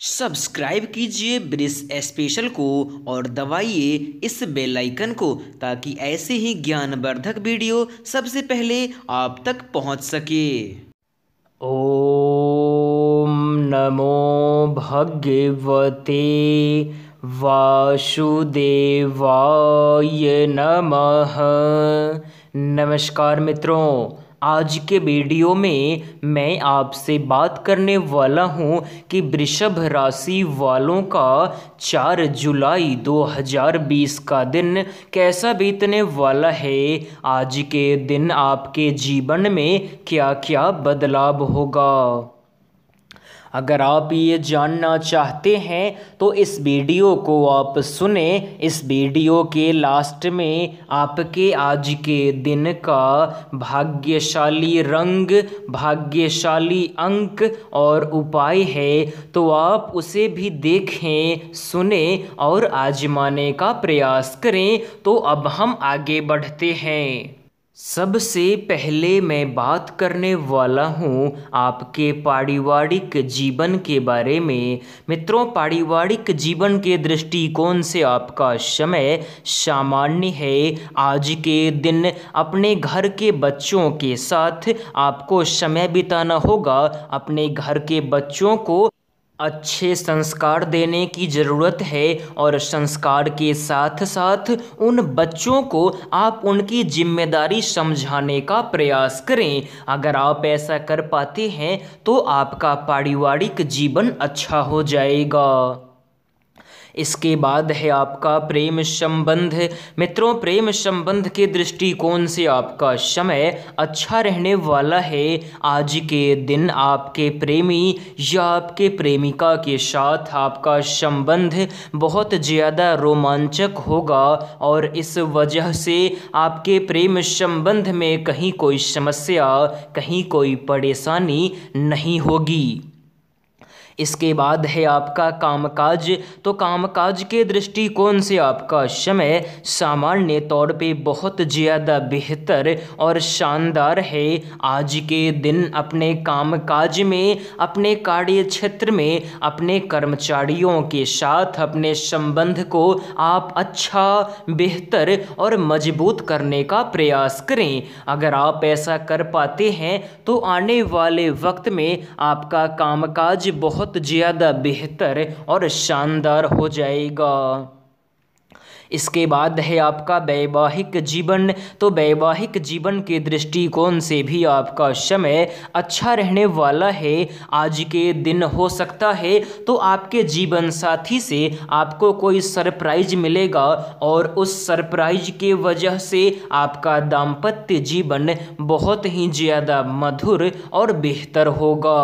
Subscribe कीजिए brisk special को और दबाइए इस बेल आइकन को ताकि ऐसे ही ज्ञानवर्धक वीडियो सबसे पहले आप तक पहुँच सके। ओम नमो भगवते वासुदेवाय नमः। नमस्कार मित्रों आज के वीडियो में मैं आपसे बात करने वाला हूँ कि वृषभ राशि वालों का 4 जुलाई 2020 का दिन कैसा बीतने वाला है? आज के दिन आपके जीवन में क्या क्या बदलाव होगा? अगर आप ये जानना चाहते हैं तो इस वीडियो को आप सुने। इस वीडियो के लास्ट में आपके आज के दिन का भाग्यशाली रंग, भाग्यशाली अंक और उपाय है तो आप उसे भी देखें, सुने और आजमाने का प्रयास करें। तो अब हम आगे बढ़ते हैं। सबसे पहले मैं बात करने वाला हूँ आपके पारिवारिक जीवन के बारे में। मित्रों, पारिवारिक जीवन के दृष्टिकोण से आपका समय सामान्य है। आज के दिन अपने घर के बच्चों के साथ आपको समय बिताना होगा। अपने घर के बच्चों को अच्छे संस्कार देने की ज़रूरत है और संस्कार के साथ साथ उन बच्चों को आप उनकी ज़िम्मेदारी समझाने का प्रयास करें। अगर आप ऐसा कर पाते हैं तो आपका पारिवारिक जीवन अच्छा हो जाएगा। इसके बाद है आपका प्रेम संबंध। मित्रों, प्रेम संबंध के दृष्टिकोण से आपका समय अच्छा रहने वाला है। आज के दिन आपके प्रेमी या आपके प्रेमिका के साथ आपका संबंध बहुत ज़्यादा रोमांचक होगा और इस वजह से आपके प्रेम संबंध में कहीं कोई समस्या, कहीं कोई परेशानी नहीं होगी। इसके बाद है आपका कामकाज। तो कामकाज के दृष्टिकोण से आपका समय सामान्य तौर पे बहुत ज़्यादा बेहतर और शानदार है। आज के दिन अपने कामकाज में, अपने कार्य क्षेत्र में, अपने कर्मचारियों के साथ, अपने संबंध को आप अच्छा बेहतर और मज़बूत करने का प्रयास करें। अगर आप ऐसा कर पाते हैं तो आने वाले वक्त में आपका कामकाज बहुत बहुत ज़्यादा बेहतर और शानदार हो जाएगा। इसके बाद है आपका वैवाहिक जीवन। तो वैवाहिक जीवन के दृष्टिकोण से भी आपका समय अच्छा रहने वाला है। आज के दिन हो सकता है तो आपके जीवन साथी से आपको कोई सरप्राइज़ मिलेगा और उस सरप्राइज़ के वजह से आपका दाम्पत्य जीवन बहुत ही ज़्यादा मधुर और बेहतर होगा।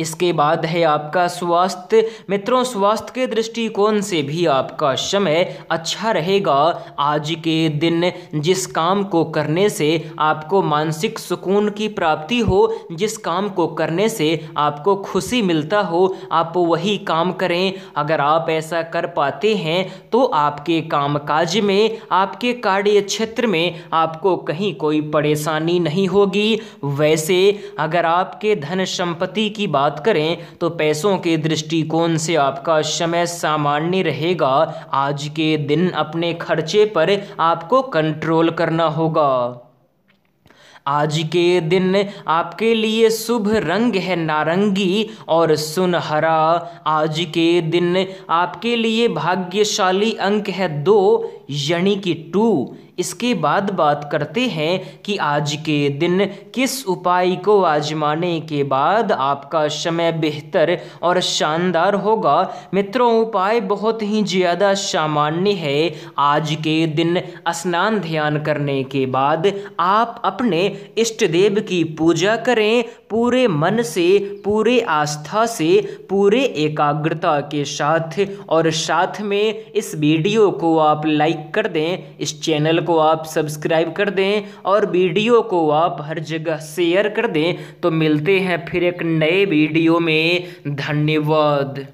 इसके बाद है आपका स्वास्थ्य। मित्रों, स्वास्थ्य के दृष्टिकोण से भी आपका समय अच्छा रहेगा। आज के दिन जिस काम को करने से आपको मानसिक सुकून की प्राप्ति हो, जिस काम को करने से आपको खुशी मिलता हो, आप वही काम करें। अगर आप ऐसा कर पाते हैं तो आपके कामकाज में, आपके कार्य क्षेत्र में आपको कहीं कोई परेशानी नहीं होगी। वैसे, अगर आपके धन संपत्ति की बात बात करें तो पैसों के दृष्टिकोण से आपका समय सामान्य रहेगा। आज के दिन अपने खर्चे पर आपको कंट्रोल करना होगा। आज के दिन आपके लिए शुभ रंग है नारंगी और सुनहरा। आज के दिन आपके लिए भाग्यशाली अंक है दो, यानी कि टू। इसके बाद बात करते हैं कि आज के दिन किस उपाय को आजमाने के बाद आपका समय बेहतर और शानदार होगा। मित्रों, उपाय बहुत ही ज़्यादा सामान्य है। आज के दिन स्नान ध्यान करने के बाद आप अपने इष्ट देव की पूजा करें। पूरे मन से, पूरे आस्था से, पूरे एकाग्रता के साथ और साथ में इस वीडियो को आप लाइक कर दें। इस चैनल को को आप सब्सक्राइब कर दें और वीडियो को आप हर जगह शेयर कर दें। तो मिलते हैं फिर एक नए वीडियो में। धन्यवाद।